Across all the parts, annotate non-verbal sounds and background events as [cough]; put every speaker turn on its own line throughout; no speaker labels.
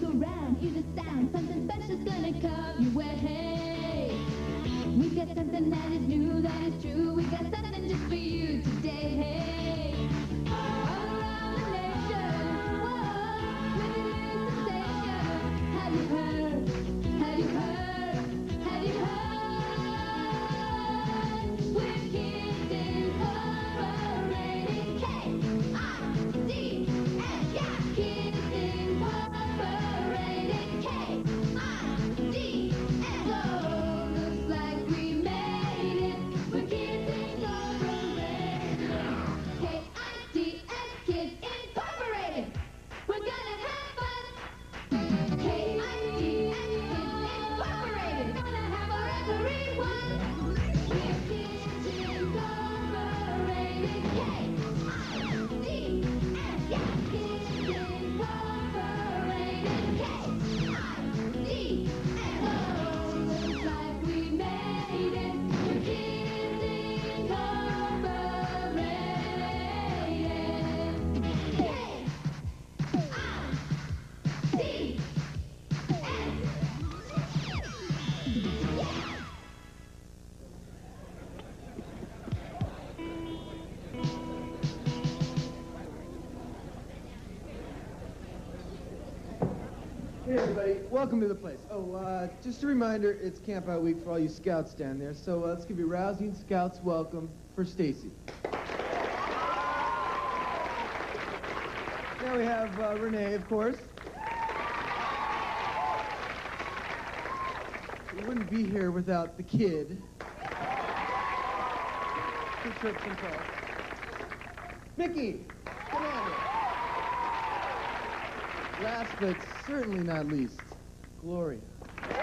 look around, hear the sound. Something special's gonna come your way. We got something that is new, that is true. We got something just for you today.
Welcome to the place. Oh, uh, just a reminder, it's camp out week for all you scouts down there, so uh, let's give you a rousing scouts welcome for Stacy. Now we have uh, Renee, of course. We wouldn't be here without the kid. Two trips. Mickey, come on. Last but certainly not least, Gloria. Hey,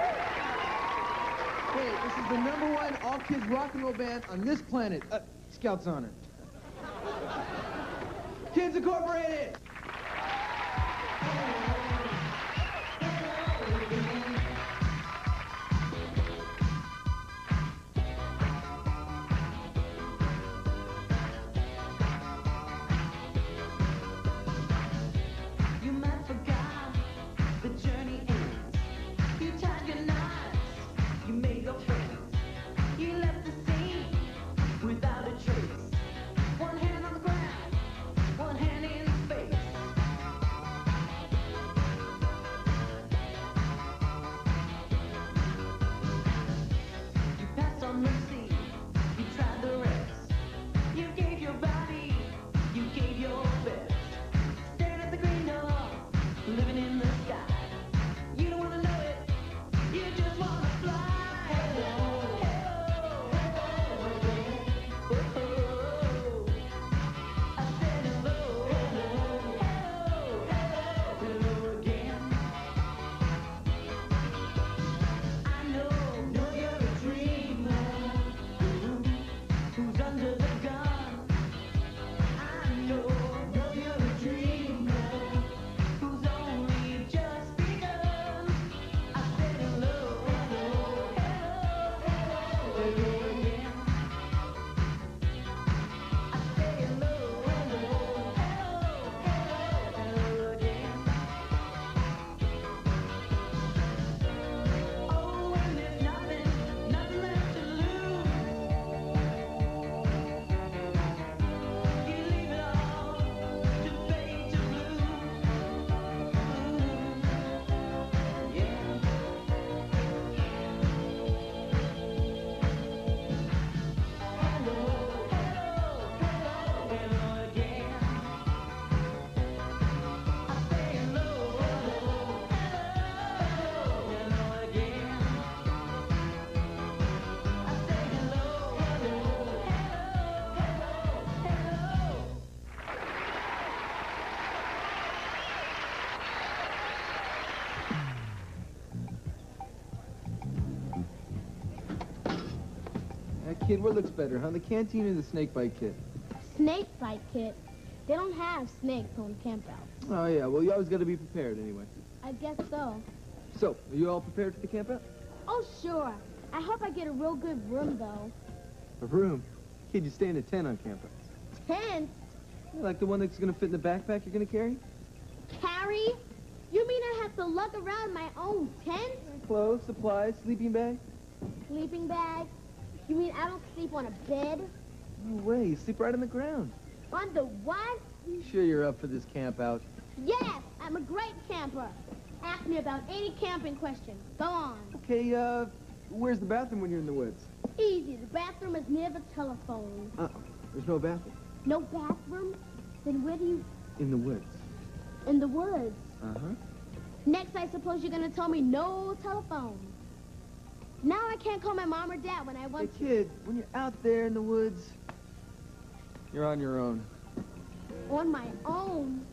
this is the number one all kids rock and roll band on this planet. Uh, Scouts Honor. Kids Incorporated! Kid, what looks better, huh? The canteen or the snake bite kit?
Snake bite kit. They don't have snakes on campouts.
Oh, yeah, well, you always got to be prepared anyway.
I guess so.
So, are you all prepared for the camp out?
Oh, sure. I hope I get a real good room, though.
A room? Kid, you stay in a tent on camp out.
Tent?
Like the one that's going to fit in the backpack you're going to carry?
Carry? You mean I have to lug around my own tent?
Clothes, supplies, sleeping bag?
Sleeping bag? You mean I don't sleep on a bed?
No way. You sleep right on the ground.
On the what?
You sure you're up for this camp out?
Yes, I'm a great camper. Ask me about any camping question. Go on.
Okay, uh, where's the bathroom when you're in the woods?
Easy. The bathroom is near the telephone.
Uh, there's no bathroom.
No bathroom? Then where do you...
In the woods.
In the woods.
Uh-huh.
Next, I suppose you're going to tell me no telephone. Now I can't call my mom or dad when I
Hey,
want to.
kid, when you're out there in the woods, you're on your own.
On my own.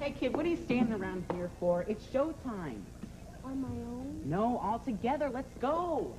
Hey, kid, what are you standing around here for? It's showtime.
On my own?
No, all together. Let's go.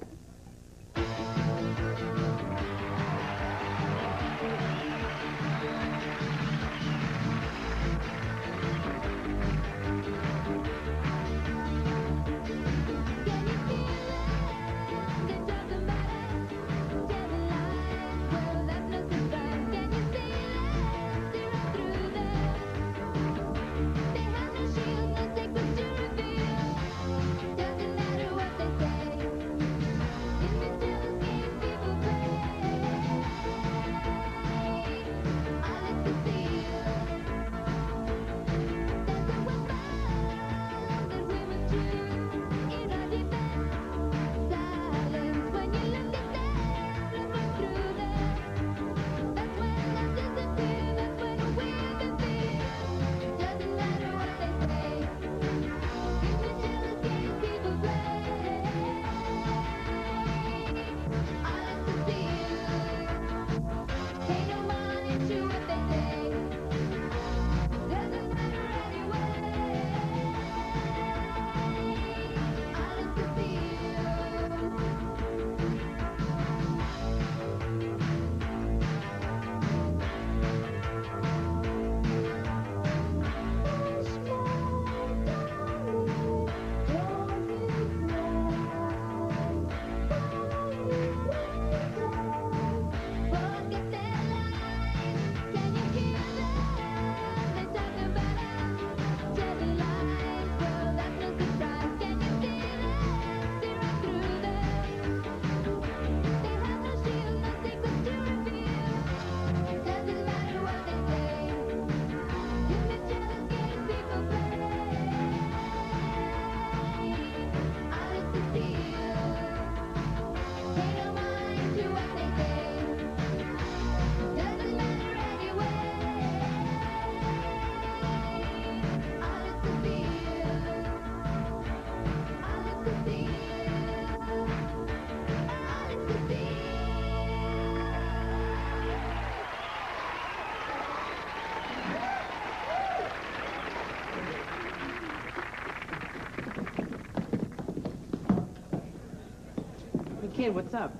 Kid, what's up?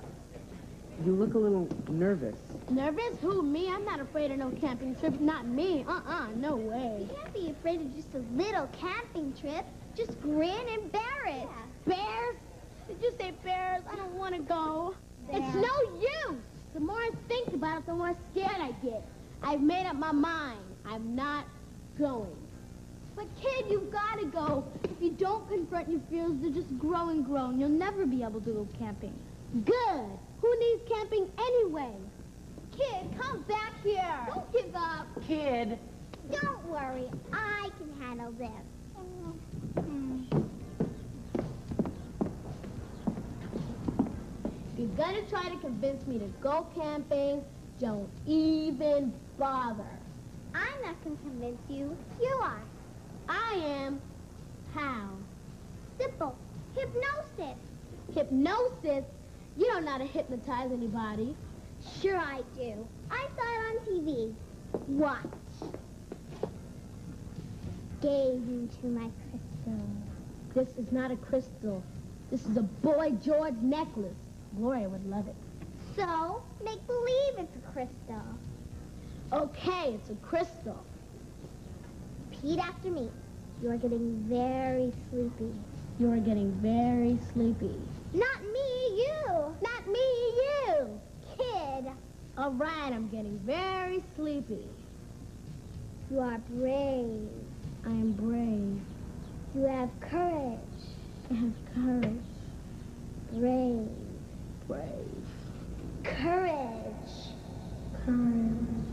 You look a little nervous.
Nervous? Who, me? I'm not afraid of no camping trip. Not me. Uh-uh, no way.
You can't be afraid of just a little camping trip. Just grin and bear it.
Bears? Bears? I don't want to go. It's no use. The more I think about it, the more scared I get. I've made up my mind. I'm not going. But kid, you've got to go. If you don't confront your fears, they'll just grow and grow, and you'll never be able to go camping. Good. Who needs camping anyway? Kid, come back here. Don't give up.
Kid.
Don't worry. I can handle this.
Gonna try to convince me to go camping, don't even bother.
I'm not to convince you. You are.
I am. How?
Simple. Hypnosis.
Hypnosis? You don't know how to hypnotize anybody.
Sure I do. I saw it on TV. Watch. Gaze into my crystal.
This is not a crystal. This is a Boy George necklace. Gloria would love it.
So, make believe it's a crystal.
Okay, it's a crystal.
Repeat after me. You're getting very sleepy.
You're getting very sleepy.
Not me, you. Not me, you. Kid,
All right, I'm getting very sleepy.
you are brave.
I'm brave.
You have courage.
I have courage.
Brave.
Brave.
Courage.
Courage.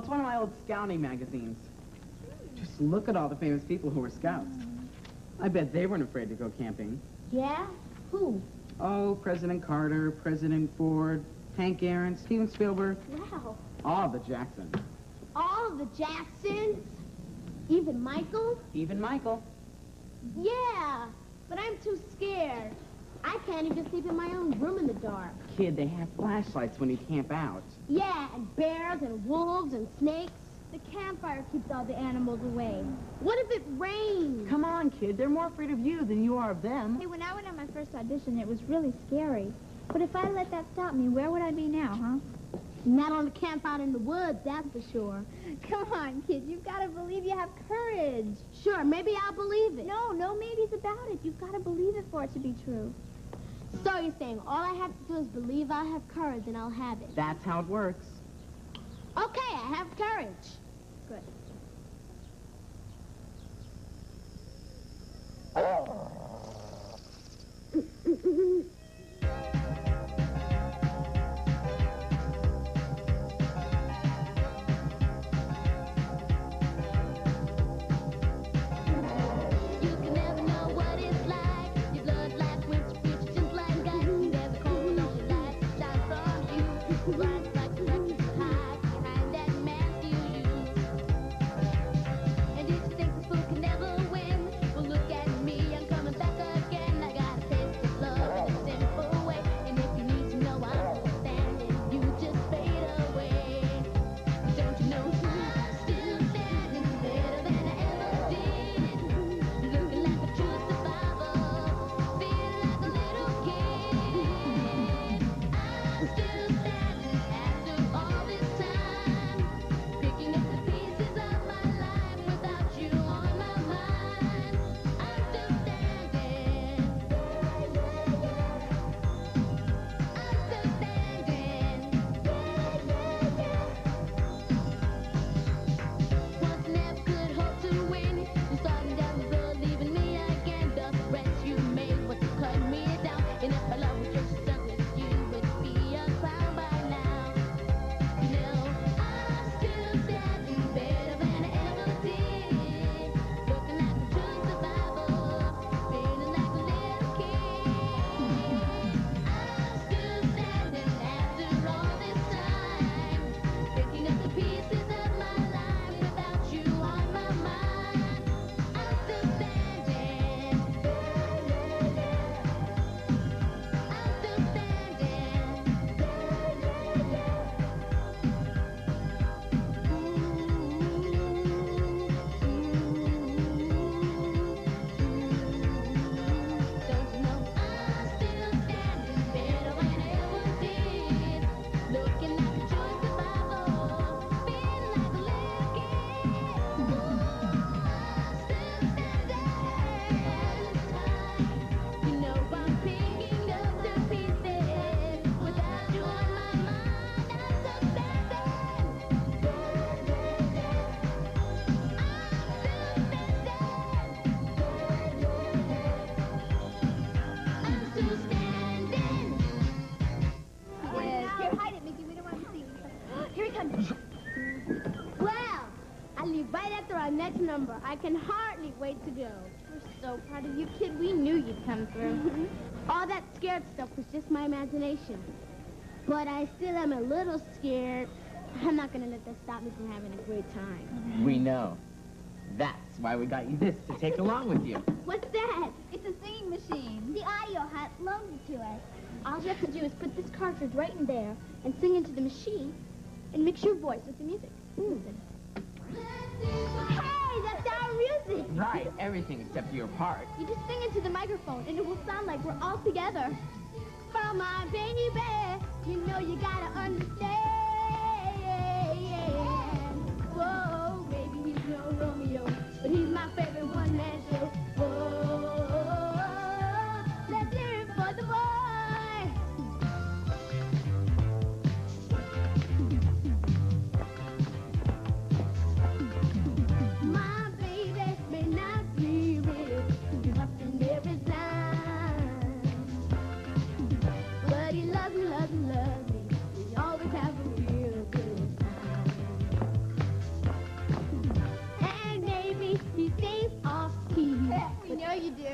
It's one of my old scouting magazines. Just look at all the famous people who were scouts. I bet they weren't afraid to go camping.
Yeah? Who?
Oh, President Carter, President Ford, Hank Aaron, Steven Spielberg,
Wow.
all the Jacksons.
All the Jacksons? Even Michael?
Even Michael.
Yeah, but I'm too scared. I can't even sleep in my own room in the dark.
Kid, they have flashlights when you camp out.
Yeah, and bears and wolves and snakes.
The campfire keeps all the animals away.
What if it rains?
Come on, kid, they're more afraid of you than you are of them.
Hey, when I went on my first audition, it was really scary. But if I let that stop me, where would I be now, huh?
Not on a camp out in the woods, that's for sure. [laughs]
Come on, kid. You've got to believe you have courage.
Sure, maybe I'll believe it.
No, no maybes about it. You've got to believe it for it to be true.
So you're saying all I have to do is believe I have courage and I'll have it.
That's how it works.
Okay, I have courage.
Good. [laughs]
can
hardly wait to go.
We're so proud of you, kid. We knew you'd come through. Mm-hmm.
All that scared stuff was just my imagination. But I still am a little scared. I'm not gonna let that stop me from having a great time. Mm-hmm.
We know. That's why we got you this to take along with you. [laughs]
What's that?
It's a singing machine.
The audio hut loaned it to us. All you have to do is put this cartridge right in there and sing into the machine and mix your voice with the music. Mm. Hey, that's our music!
Right, everything except your part.
You just sing into the microphone and it will sound like we're all together. For my baby, you know you gotta understand.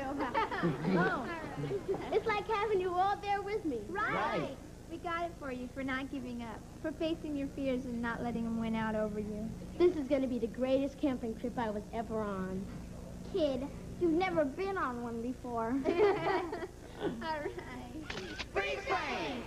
Oh, [laughs] it's like having you all there with me.
Right.
We got it for you for not giving up, for facing your fears and not letting them win out over you.
This is going to be the greatest camping trip I was ever on. Kid, you've never been on one before. [laughs] [laughs]
All right.
Freeze frame!